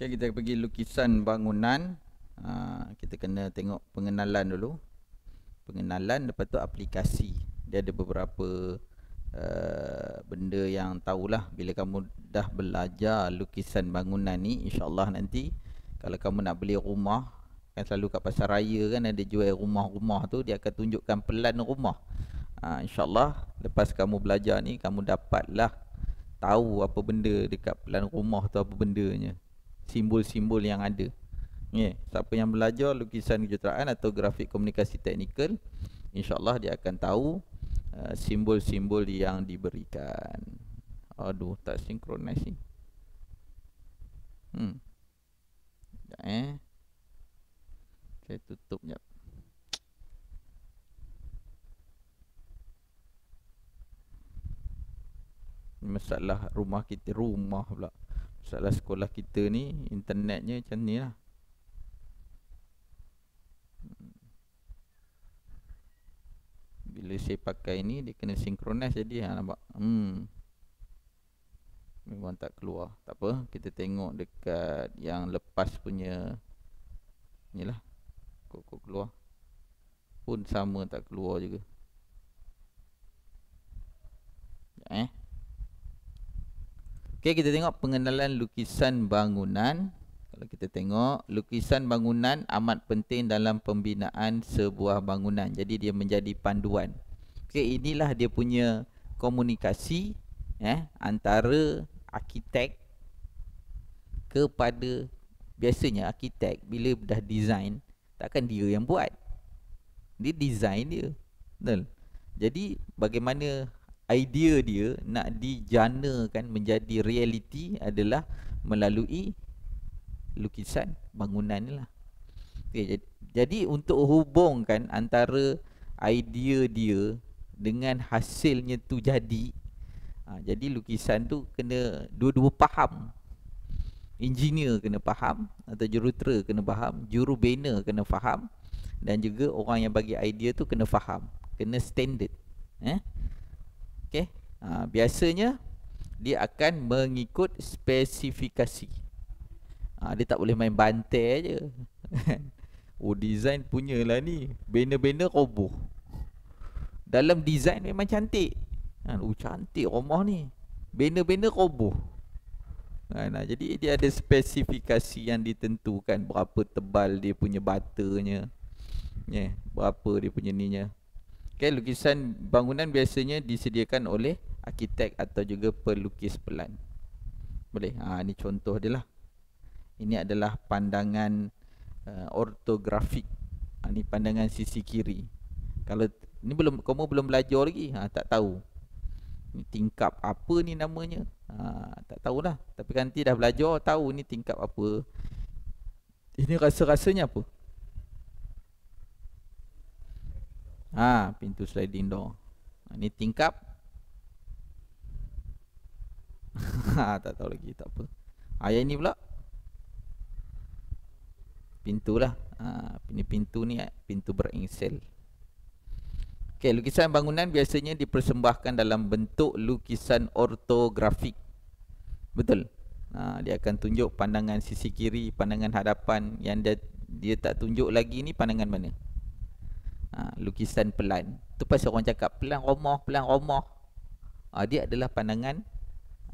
Okay, kita pergi lukisan bangunan. Ha, kita kena tengok pengenalan dulu. Pengenalan lepas tu aplikasi. Dia ada beberapa uh, benda yang tahulah bila kamu dah belajar lukisan bangunan ni insya-Allah nanti kalau kamu nak beli rumah kan selalu kat pasar raya kan ada jual rumah-rumah tu dia akan tunjukkan pelan rumah. Ha, insya-Allah lepas kamu belajar ni kamu dapatlah tahu apa benda dekat pelan rumah tu apa bendanya simbol-simbol yang ada. Yeah. Siapa yang belajar lukisan kejuruteraan atau grafik komunikasi teknikal, insya-Allah dia akan tahu uh, simbol-simbol yang diberikan. Aduh, tak sinkronis ni. Hmm. Sekejap eh. Saya tutup jap. Masalah rumah kita rumah pula masalah sekolah kita ni internetnya macam ni lah. Bila saya pakai ni dia kena synchronize jadi ha, nampak? Hmm. Memang tak keluar. Tak apa kita tengok dekat yang lepas punya ni lah. Kok, kok keluar. Pun sama tak keluar juga. Eh Okey kita tengok pengenalan lukisan bangunan. Kalau kita tengok lukisan bangunan amat penting dalam pembinaan sebuah bangunan. Jadi dia menjadi panduan. Okey inilah dia punya komunikasi eh antara arkitek kepada biasanya arkitek bila dah design takkan dia yang buat. Dia design dia. Betul. Jadi bagaimana idea dia nak dijanakan menjadi reality adalah melalui lukisan bangunan ni lah. Okay, jadi untuk hubungkan antara idea dia dengan hasilnya tu jadi ha, jadi lukisan tu kena dua-dua faham engineer kena faham atau jurutera kena faham jurubena kena faham dan juga orang yang bagi idea tu kena faham kena standard eh Okey. Ha, biasanya dia akan mengikut spesifikasi. Ha, dia tak boleh main bantai aje. oh design punyalah ni. Banner-banner roboh. Dalam design memang cantik. Ha, oh cantik rumah ni. Banner-banner roboh. Ha, nah, jadi dia ada spesifikasi yang ditentukan berapa tebal dia punya batanya. Yeah, berapa dia punya ninya. Okay, lukisan bangunan biasanya disediakan oleh arkitek atau juga pelukis pelan. Boleh. Ha ni contoh dia lah. Ini adalah pandangan uh, ortografik. Ha ni pandangan sisi kiri. Kalau ni belum kamu belum belajar lagi, ha tak tahu. Ni tingkap apa ni namanya? Ha tak tahulah. Tapi kan nanti dah belajar tahu ni tingkap apa. Ini rasa-rasanya apa? Ha, pintu sliding door. Ha, ni tingkap. ha, tak tahu lagi, tak apa. Ha, yang ni pula. Pintu lah. Ha, ini pintu ni pintu berengsel. Okey, lukisan bangunan biasanya dipersembahkan dalam bentuk lukisan ortografik. Betul. Ha, dia akan tunjuk pandangan sisi kiri, pandangan hadapan yang dia dia tak tunjuk lagi ni pandangan mana? Ha, lukisan pelan. Tu pasal orang cakap pelan rumah pelan rumah ha, dia adalah pandangan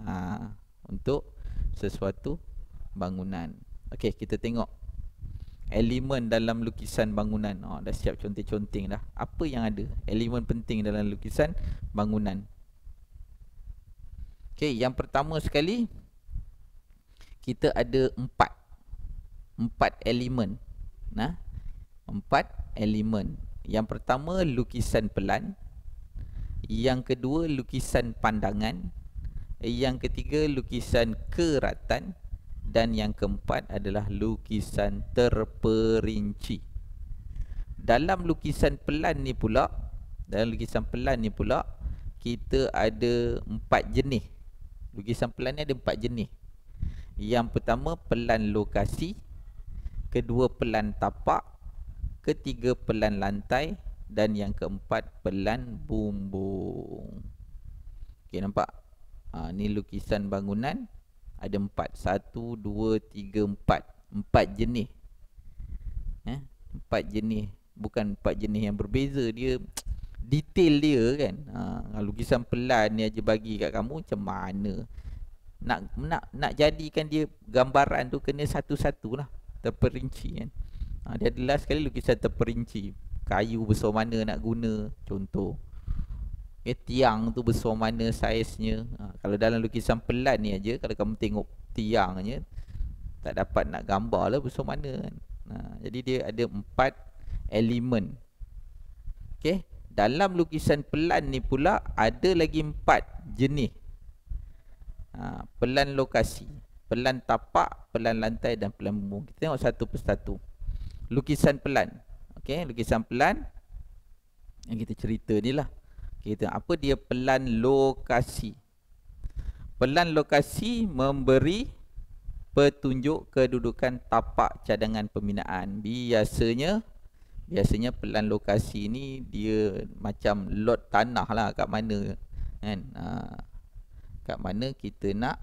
ha, untuk sesuatu bangunan. Okey, kita tengok. Elemen dalam lukisan bangunan. Oh, dah siap conteng-conteng dah. Apa yang ada elemen penting dalam lukisan bangunan? Okey, yang pertama sekali kita ada empat. Empat elemen. Nah empat elemen yang pertama lukisan pelan. Yang kedua lukisan pandangan. Yang ketiga lukisan keratan. Dan yang keempat adalah lukisan terperinci. Dalam lukisan pelan ni pula Dalam lukisan pelan ni pula Kita ada empat jenis. Lukisan pelan ni ada empat jenis. Yang pertama pelan lokasi. Kedua pelan tapak ketiga pelan lantai dan yang keempat pelan bumbung. Okey nampak? Ha, ni lukisan bangunan Ada empat. Satu, dua, tiga, empat. Empat jenis. Eh? Empat jenis. Bukan empat jenis yang berbeza. Dia detail dia kan. Ha, lukisan pelan ni aja bagi kat kamu macam mana. Nak nak nak jadikan dia gambaran tu kena satu-satu lah. Terperinci kan. Ha, dia adalah sekali lukisan terperinci. Kayu besar mana nak guna. Contoh. Eh, tiang tu besar mana saiznya ha, kalau dalam lukisan pelan ni aja kalau kamu tengok tiangnya tak dapat nak gambar lah besar mana kan. Ha, jadi dia ada empat elemen. Ok dalam lukisan pelan ni pula ada lagi empat jenis. Ha, pelan lokasi pelan tapak pelan lantai dan pelan bumbung. Kita tengok satu persatu lukisan pelan. Ok lukisan pelan. Yang kita cerita ni lah. Kita apa dia pelan lokasi. Pelan lokasi memberi petunjuk kedudukan tapak cadangan pembinaan. Biasanya biasanya pelan lokasi ni dia macam lot tanah lah kat mana kan? Ha, kat mana kita nak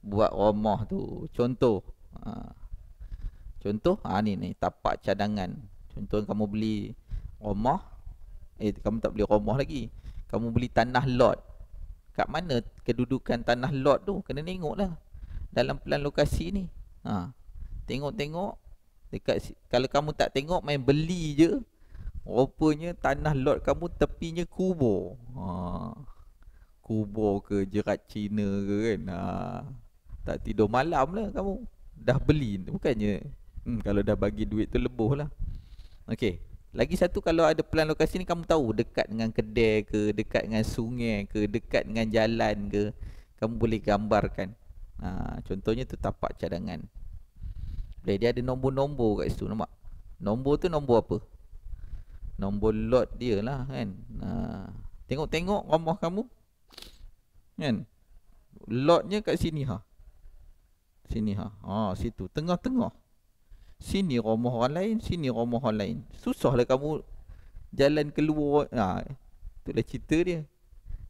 buat rumah tu. Contoh ha, contoh ha, ni ni tapak cadangan. Contoh kamu beli rumah Eh kamu tak beli rumah lagi. Kamu beli tanah lot. Kat mana kedudukan tanah lot tu? Kena tengok lah Dalam pelan lokasi ni. Ha. Tengok-tengok dekat Kalau kamu tak tengok main beli je. Rupanya tanah lot kamu tepinya kubur. Ha. Kubur ke jerat Cina ke kan? Ha. Tak tidur malam lah kamu. Dah beli Bukannya hmm, Kalau dah bagi duit tu lebuh lah Okay lagi satu kalau ada pelan lokasi ni kamu tahu dekat dengan kedai ke, dekat dengan sungai ke, dekat dengan jalan ke, kamu boleh gambarkan. Ha, contohnya tu tapak cadangan. Boleh dia ada nombor-nombor kat situ nampak. Nombor tu nombor apa? Nombor lot dia lah kan. Ha, tengok-tengok rumah kamu. Kan? Lotnya kat sini ha. Sini ha. Ha situ tengah-tengah. Sini rumah orang lain Sini rumah orang lain. Susahlah kamu Jalan keluar. Ha, Itulah cerita dia.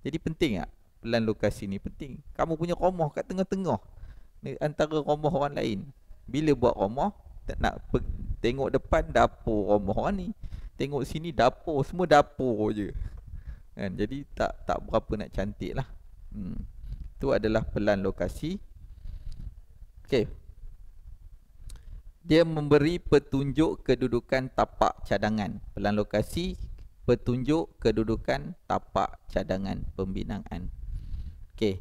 Jadi penting tak? Pelan lokasi ni penting. Kamu punya rumah kat tengah-tengah Antara rumah orang lain. Bila buat rumah Tak nak Tengok depan dapur rumah orang ni. Tengok sini dapur Semua dapur je. Kan? Jadi tak tak berapa nak cantik lah hmm. Itu adalah pelan lokasi. Okay dia memberi petunjuk kedudukan tapak cadangan. Pelan lokasi petunjuk kedudukan tapak cadangan pembinaan. Okey.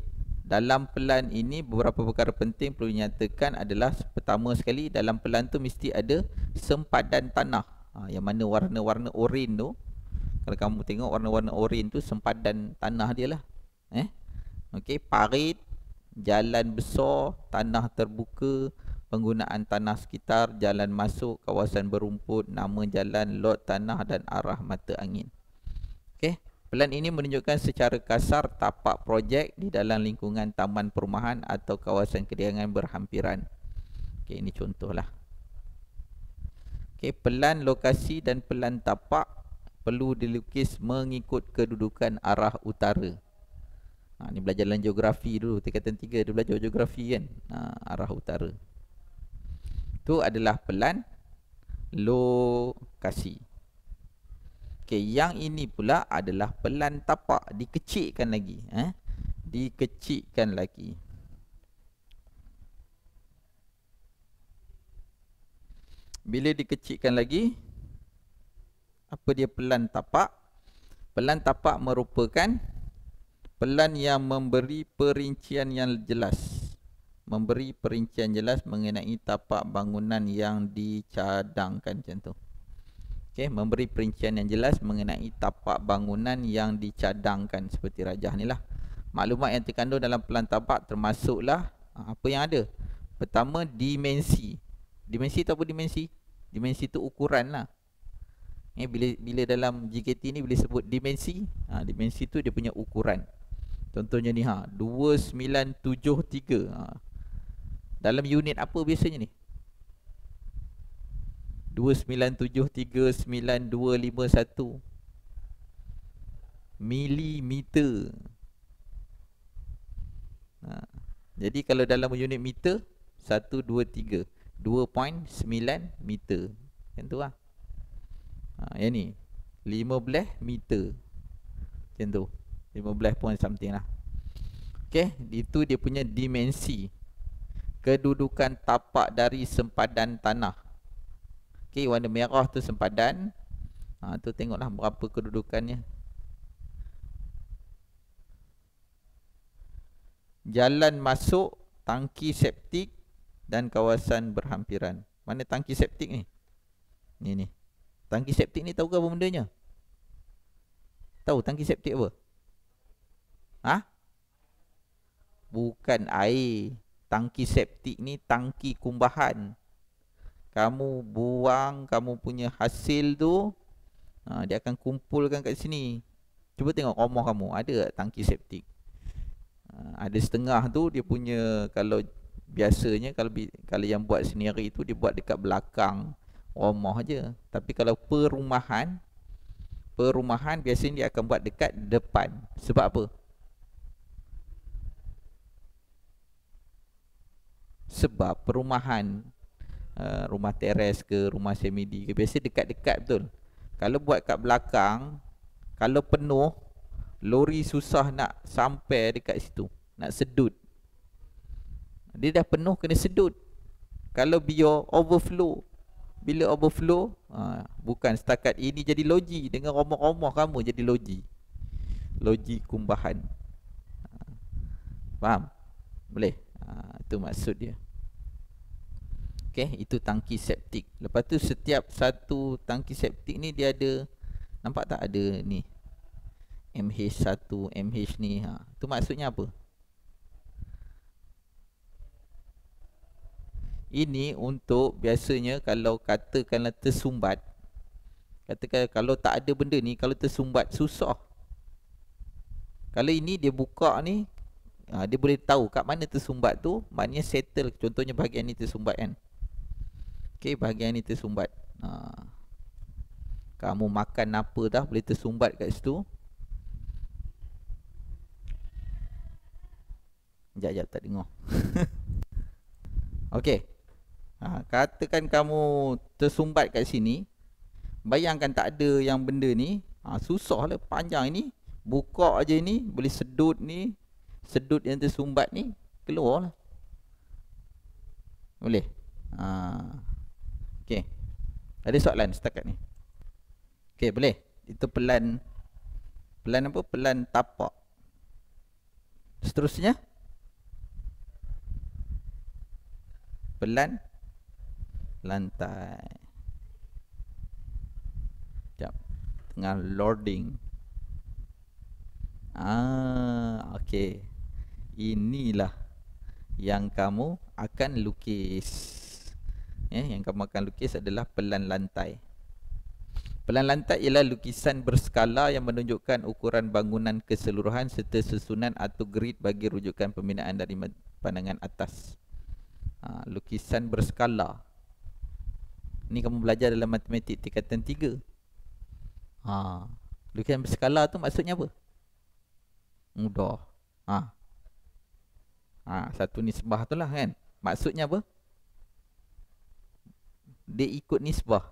Dalam pelan ini beberapa perkara penting perlu dinyatakan adalah pertama sekali dalam pelan tu mesti ada sempadan tanah. Ha, yang mana warna-warna oranye tu. Kalau kamu tengok warna-warna oranye tu sempadan tanah dia lah. Eh? Okey parit jalan besar tanah terbuka penggunaan tanah sekitar, jalan masuk, kawasan berumput, nama jalan, lot tanah dan arah mata angin. Okey, pelan ini menunjukkan secara kasar tapak projek di dalam lingkungan taman perumahan atau kawasan kediaman berhampiran. Okey, ini contohlah. Okey, pelan lokasi dan pelan tapak perlu dilukis mengikut kedudukan arah utara. Ha, ni belajar dalam geografi dulu, tingkatan 3 dia belajar geografi kan. Ha, arah utara itu adalah pelan lokasi. Okey, yang ini pula adalah pelan tapak dikecilkan lagi, eh? Dikecilkan lagi. Bila dikecilkan lagi, apa dia pelan tapak? Pelan tapak merupakan pelan yang memberi perincian yang jelas memberi perincian jelas mengenai tapak bangunan yang dicadangkan macam tu. Okey, memberi perincian yang jelas mengenai tapak bangunan yang dicadangkan seperti rajah ni lah. Maklumat yang terkandung dalam pelan tapak termasuklah ha, apa yang ada. Pertama, dimensi. Dimensi tu apa dimensi? Dimensi tu ukuran lah. Eh, bila, bila dalam JKT ni bila sebut dimensi, ha, dimensi tu dia punya ukuran. Contohnya ni ha, 2973. Ha, dalam unit apa biasanya ni? 297392251 milimeter. Ha, Jadi kalau dalam unit meter 1 2 3 2.9 meter. Yang tu lah. Ha, yang ni 15 meter. Macam tu. 15 point something lah. Okay, itu dia punya dimensi kedudukan tapak dari sempadan tanah. Okay, warna merah tu sempadan. Ha, tu tengoklah berapa kedudukannya. jalan masuk tangki septik dan kawasan berhampiran. Mana tangki septik ni? Ni ni. Tangki septik ni tahu ke apa bendanya? Tahu tangki septik apa? Ha? Bukan air. Tangki septik ni tangki kumbahan. Kamu buang kamu punya hasil tu, ha, dia akan kumpulkan kat sini. Cuba tengok rumah kamu, ada tak tangki septik? Ha, ada setengah tu dia punya kalau biasanya kalau kalau yang buat sendiri tu dia buat dekat belakang rumah aja. Tapi kalau perumahan perumahan biasanya dia akan buat dekat depan. Sebab apa? Sebab perumahan uh, rumah teres ke rumah semidi ke biasa dekat-dekat betul. Kalau buat kat belakang kalau penuh lori susah nak sampai dekat situ nak sedut. Dia dah penuh kena sedut. Kalau biar overflow bila overflow ha, bukan setakat ini jadi loji dengan rumah-rumah kamu jadi loji loji kumbahan. Ha, faham? Boleh itu maksud dia Okay, itu tangki septik. Lepas tu setiap satu tangki septik ni dia ada nampak tak ada ni MH1, MH ni ha. Tu maksudnya apa? Ini untuk biasanya kalau katakanlah tersumbat Katakan kalau tak ada benda ni Kalau tersumbat susah Kalau ini dia buka ni ha, Dia boleh tahu kat mana tersumbat tu Maknanya settle Contohnya bahagian ni tersumbat kan Okay bahagian ni tersumbat ha. Kamu makan apa dah boleh tersumbat kat situ Sekejap, sekejap, tak dengar. Okey. Ha, katakan kamu tersumbat kat sini. Bayangkan tak ada yang benda ni. Ha, susah lah panjang ni. Buka aja ni. Boleh sedut ni. Sedut yang tersumbat ni. Keluar lah. Boleh. Ha. Okey. Ada soalan setakat ni? Okey, boleh. Itu pelan. Pelan apa? Pelan tapak. Seterusnya. pelan lantai. Jap. Tengah loading. Ah, okey. Inilah yang kamu akan lukis. Ya, yang kamu akan lukis adalah pelan lantai. Pelan lantai ialah lukisan berskala yang menunjukkan ukuran bangunan keseluruhan serta susunan atau grid bagi rujukan pembinaan dari pandangan atas ha, lukisan berskala ni kamu belajar dalam matematik tingkatan 3 ha, lukisan berskala tu maksudnya apa mudah ha. Ha, satu nisbah tu lah kan maksudnya apa dia ikut nisbah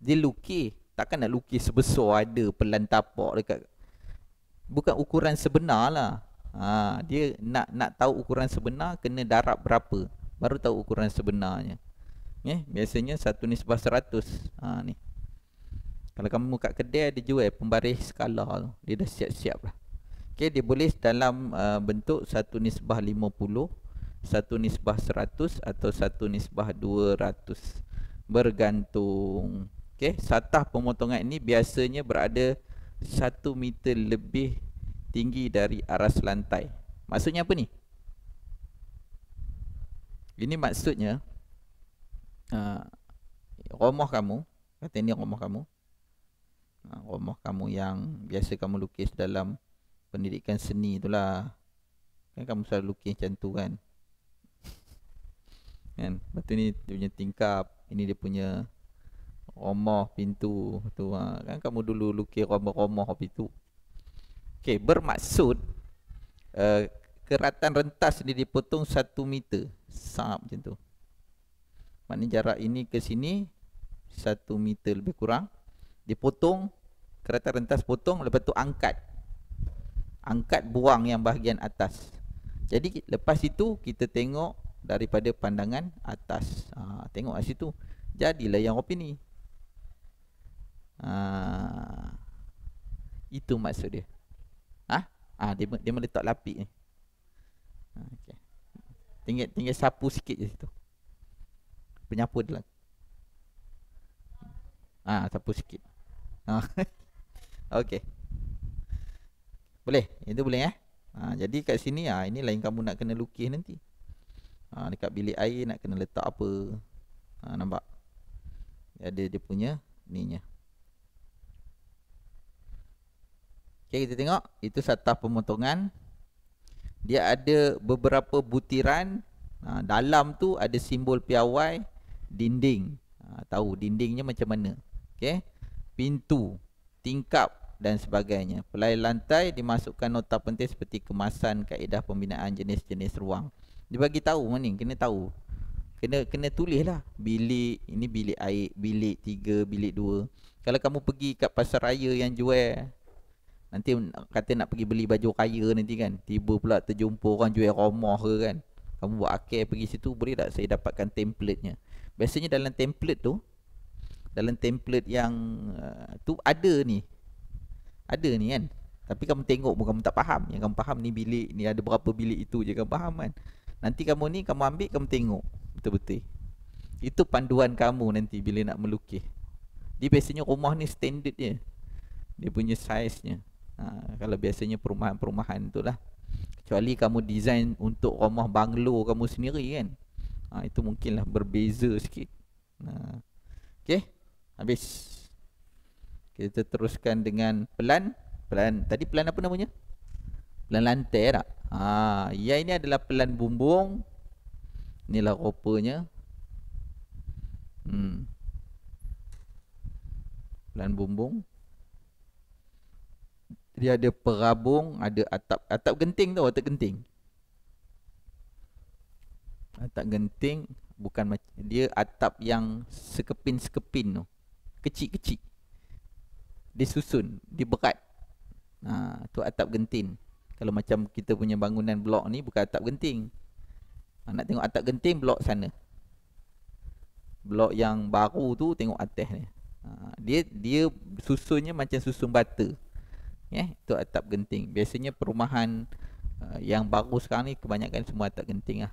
dia lukis takkan nak lukis sebesar ada pelan tapak dekat bukan ukuran sebenar lah ha, dia nak nak tahu ukuran sebenar kena darab berapa baru tahu ukuran sebenarnya. Ya, biasanya satu nisbah seratus. Ha ni. Kalau kamu kat kedai dia jual pembaris skala tu. Dia dah siap-siap lah. Okey, dia boleh dalam uh, bentuk satu nisbah lima puluh, satu nisbah seratus atau satu nisbah dua ratus. Bergantung. Okey, satah pemotongan ini biasanya berada satu meter lebih tinggi dari aras lantai. Maksudnya apa ni? Ini maksudnya uh, Rumah kamu Kata ini rumah kamu uh, Rumah kamu yang Biasa kamu lukis dalam Pendidikan seni itulah Kan kamu selalu lukis macam tu kan Kan tu ni dia punya tingkap Ini dia punya Rumah pintu tu ha. Kan kamu dulu lukis rumah-rumah pintu Okay bermaksud uh, keratan rentas ni dipotong 1 meter. Sap macam tu. Maknanya jarak ini ke sini 1 meter lebih kurang. Dipotong keratan rentas potong lepas tu angkat. Angkat buang yang bahagian atas. Jadi lepas itu kita tengok daripada pandangan atas. Ha, tengok kat situ. Jadilah yang kopi ni. Ha, itu maksud dia. Ha? Ha, dia, dia meletak lapik ni. Ha, okay. Tinggal, tinggal sapu sikit je situ. Penyapu dia lah. Ha, sapu sikit. Ha. okay. Boleh? Itu boleh eh? Ha, jadi kat sini ah ha, ini lain kamu nak kena lukis nanti. Ha, dekat bilik air nak kena letak apa? Ha, nampak? Ada dia punya ni nya. Okay, kita tengok itu satah pemotongan. Dia ada beberapa butiran. Ha, dalam tu ada simbol piawai dinding. Ha, tahu dindingnya macam mana? Okay, pintu, tingkap dan sebagainya. Pelai lantai dimasukkan nota penting seperti kemasan kaedah pembinaan jenis-jenis ruang. Dia bagi tahu mana kena tahu. Kena kena tulislah bilik ini bilik air, bilik tiga, bilik dua. Kalau kamu pergi kat pasar raya yang jual Nanti kata nak pergi beli baju kaya nanti kan Tiba pula terjumpa orang jual rumah ke kan Kamu buat akil pergi situ Boleh tak saya dapatkan template-nya Biasanya dalam template tu Dalam template yang uh, Tu ada ni Ada ni kan. Tapi kamu tengok pun kamu tak faham. Yang kamu faham ni bilik Ni ada berapa bilik itu je kamu faham kan. Nanti kamu ni kamu ambil kamu tengok. Betul-betul. Itu panduan kamu nanti bila nak melukis. Dia biasanya rumah ni standard je. Dia punya size-nya. Ha, Kalau biasanya perumahan-perumahan tu lah. Kecuali kamu design untuk rumah banglo kamu sendiri kan. Ha, Itu mungkinlah berbeza sikit. Ha. Okay Habis Kita teruskan dengan pelan Pelan Tadi pelan apa namanya? Pelan lantai tak? Ha, ya ini adalah pelan bumbung Inilah rupanya Hmm Pelan bumbung dia ada perabung, ada atap atap genting tu, atap genting. Atap genting bukan macam dia atap yang sekepin-sekepin tu. Kecil-kecil. Dia susun, dia berat. Ha, tu atap genting. Kalau macam kita punya bangunan blok ni bukan atap genting. Ha, nak tengok atap genting blok sana. Blok yang baru tu tengok atas ni. Ha, dia dia susunnya macam susun bata ya itu atap genting biasanya perumahan uh, yang baru sekarang ni kebanyakan semua atap genting lah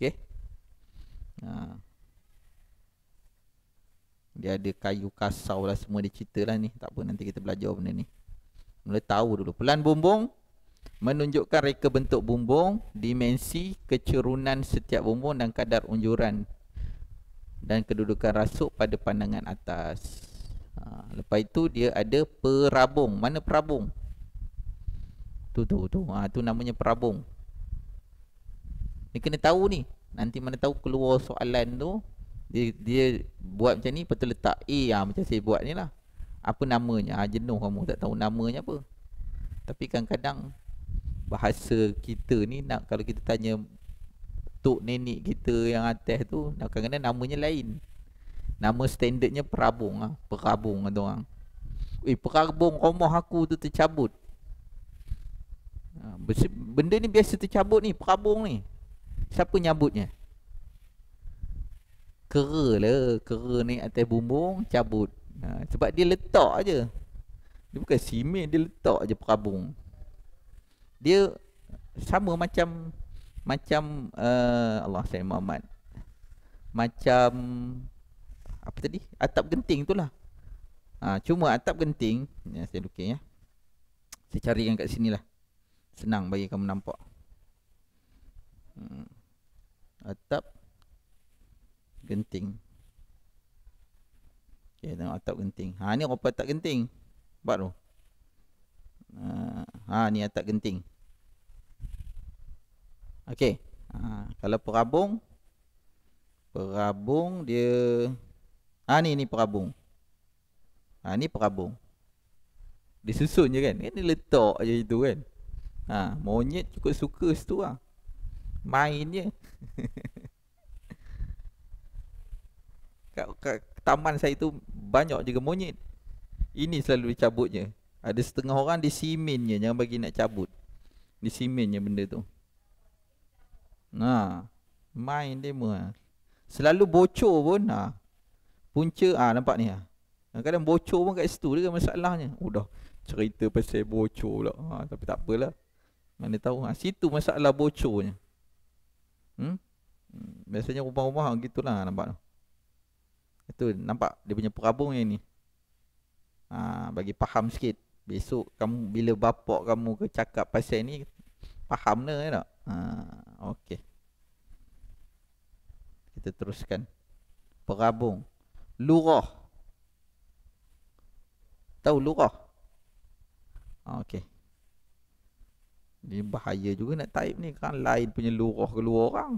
okey uh. Dia ada kayu kasau lah semua dia cerita lah ni. Tak apa nanti kita belajar benda ni. Mula tahu dulu. Pelan bumbung menunjukkan reka bentuk bumbung dimensi kecerunan setiap bumbung dan kadar unjuran dan kedudukan rasuk pada pandangan atas. Ha, Lepas itu dia ada perabung. Mana perabung? Tu tu tu. Ha, Tu namanya perabung. Ni kena tahu ni. Nanti mana tahu keluar soalan tu Dia, dia buat macam ni tu letak A ha, Macam saya buat ni lah. Apa namanya? Ha, Jenuh kamu tak tahu namanya apa. Tapi kadang-kadang Bahasa kita ni nak Kalau kita tanya Tok nenek kita yang atas tu Kadang-kadang namanya lain. Nama standardnya perabung ah, Perabung kata orang. Eh perabung rumah aku tu tercabut. Ah, Benda ni biasa tercabut ni Perabung ni. Siapa nyabutnya Kera lah. Kera ni atas bumbung Cabut. Ha, Sebab dia letak je. Dia bukan simen Dia letak je perabung. Dia Sama macam Macam uh, Allah saya Muhammad. Macam apa tadi? Atap genting tu lah. Ha, cuma atap genting ya, saya lukis ya. Saya carikan kat sini lah. Senang bagi kamu nampak. Hmm. atap genting Okay, tengok atap genting. Ha ni apa atap genting? Buat tu. Ha, ha ni atap genting. Okey. Ha, kalau perabung perabung dia Ha ni ni perabung. Ha ni perabung. Disusun je kan. Ini letak je itu kan. Ha, monyet cukup suka situ lah. Main je. kat, kat taman saya tu banyak juga monyet. Ini selalu dicabutnya. Ada setengah orang di simennya jangan bagi nak cabut. Di simennya benda tu. Nah, main demo ah. Selalu bocor pun ah. Punca ah nampak ni ah. Kadang-kadang bocor pun kat situ dia masalahnya. Oh dah cerita pasal bocor pula. Ha, tapi tak apalah. Mana tahu ha, situ masalah bocornya. Hmm? hmm biasanya rumah-rumah gitulah nampak tu. Itu nampak dia punya perabung yang ni. Ha, bagi faham sikit. Besok kamu bila bapak kamu ke cakap pasal ni faham dah ya tak? Ha, okey. Kita teruskan. Perabung. Lurah. Tahu lurah? Ha, okey. Dia bahaya juga nak type ni kan lain punya lurah keluar orang.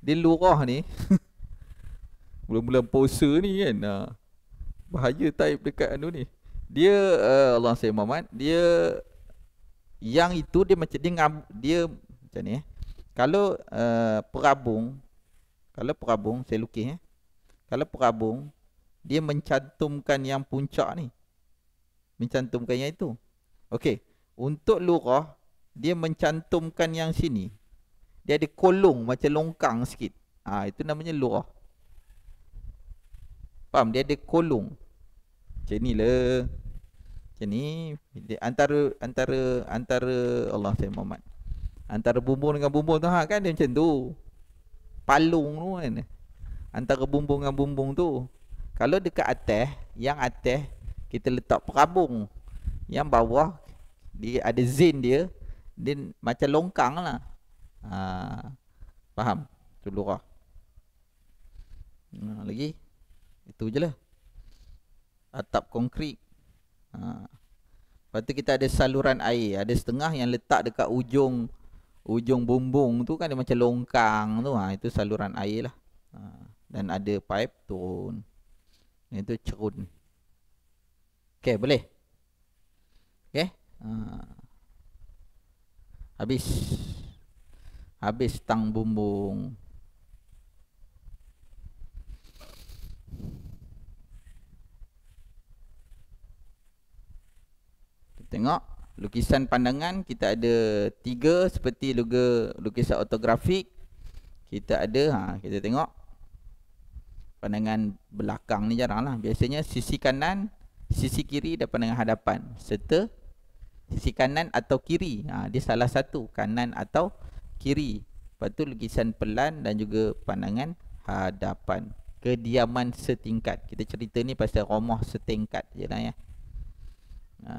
Dia lurah ni bulan-bulan puasa ni kan. Ha, bahaya type dekat anu ni. Dia uh, Allah saya Muhammad, dia yang itu dia macam dia ngam, dia macam ni eh. Kalau uh, perabung kalau perabung saya lukis eh. Kalau perabung dia mencantumkan yang puncak ni. Mencantumkan yang itu. Okey, untuk lurah dia mencantumkan yang sini. Dia ada kolong macam longkang sikit. Ah ha, itu namanya lurah. Faham? Dia ada kolong. Macam ni lah. Macam ni. Antara, antara, antara Allah saya Muhammad. Antara bumbung dengan bumbung tu ha, kan dia macam tu. Palung tu kan. Antara bumbung dengan bumbung tu. Kalau dekat atas, yang atas kita letak perabung. Yang bawah dia ada zin dia dia macam longkang lah. Ha, faham? Tu lurah. Ha, lagi? Itu je lah. Atap konkrit. Ha. Lepas tu kita ada saluran air. Ada setengah yang letak dekat ujung ujung bumbung tu kan dia macam longkang tu. Ha, itu saluran air lah. Ha. Dan ada pipe turun. Itu cerun. Okay, boleh? Okay? Ha. Habis Habis tang bumbung Tengok Lukisan pandangan Kita ada Tiga seperti luga, Lukisan otografik Kita ada ha, Kita tengok. Pandangan belakang ni jarang lah Biasanya sisi kanan Sisi kiri dan pandangan hadapan. Serta sisi kanan atau kiri. Ha, dia salah satu kanan atau kiri. Lepas tu lukisan pelan dan juga pandangan hadapan. Kediaman setingkat. Kita cerita ni pasal rumah setingkat je lah ya. Ha.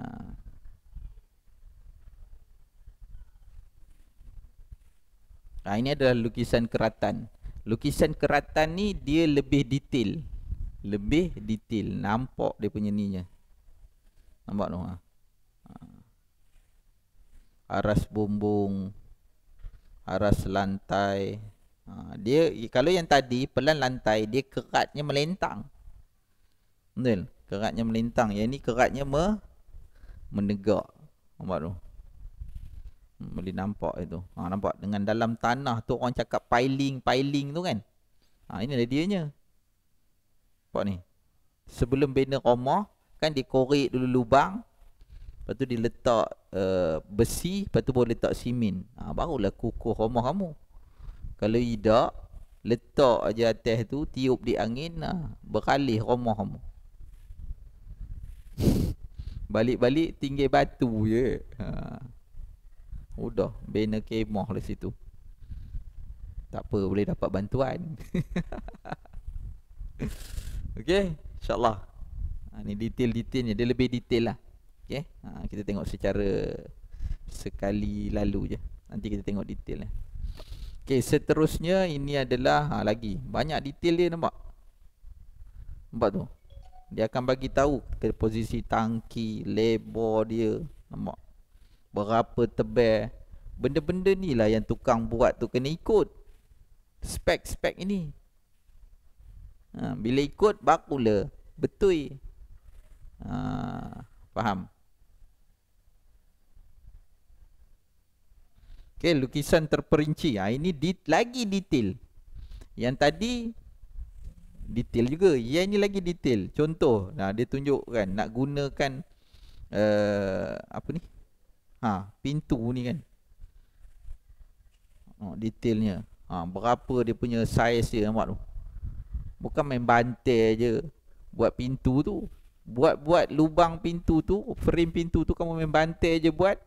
Ha, ini adalah lukisan keratan. Lukisan keratan ni dia lebih detail. Lebih detail. Nampak dia punya ni nampak tu ha? Aras bumbung. Aras lantai. Ha, dia kalau yang tadi pelan lantai dia keratnya melentang. Betul? Keratnya melintang yang ni keratnya me menegak. Nampak tu? hmm, boleh nampak itu. Ha, nampak dengan dalam tanah tu orang cakap piling piling tu kan? Ha, ini dia nya nampak ni? Sebelum bina rumah kan dikorek dulu lubang Lepas tu dia letak uh, besi Lepas tu boleh letak simen ha, Barulah kukuh rumah kamu. Kalau tidak Letak aja atas tu Tiup di angin ha, Beralih rumah kamu. Balik-balik tinggi batu je. Ha. Udah Bina kemah lah situ. Tak apa boleh dapat bantuan. Okay InsyaAllah. Ha, Ni detail-detailnya Dia lebih detail lah. Okay ha, Kita tengok secara Sekali lalu je. Nanti kita tengok detail eh. Okay seterusnya Ini adalah ha, Lagi. Banyak detail dia nampak. Nampak tu? Dia akan bagi tahu Posisi tangki Lebar dia. Nampak Berapa tebal Benda-benda ni lah yang tukang buat tu Kena ikut Spek-spek ini ha, Bila ikut Bakulah Betul ha, Faham Okay, lukisan terperinci. Ha, ini di, lagi detail. Yang tadi detail juga. Yang ini lagi detail. Contoh, nah dia tunjukkan nak gunakan uh, apa ni? Ha, pintu ni kan. Oh, detailnya. Ha, berapa dia punya size dia nampak tu. Bukan main bantai je buat pintu tu. Buat-buat lubang pintu tu, frame pintu tu kamu main bantai je buat.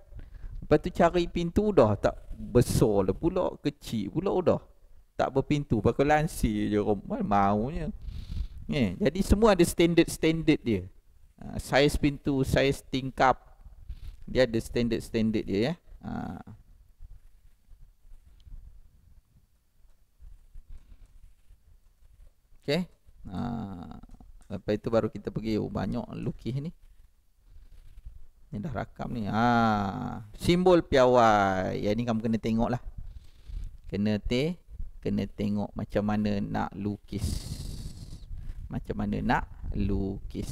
Lepas tu cari pintu dah tak besar lah pula, kecil pula dah. Tak berpintu, pakai lansir je Mana maunya. Yeah. Jadi semua ada standard-standard dia. Uh, size pintu, size tingkap. Dia ada standard-standard dia ya. Uh. Okay. Uh. Lepas itu baru kita pergi. Oh, banyak lukis ni. Ni dah rakam ni. Ha, simbol piawai. Yang ni kamu kena tengok lah. Kena te, kena tengok macam mana nak lukis. Macam mana nak lukis.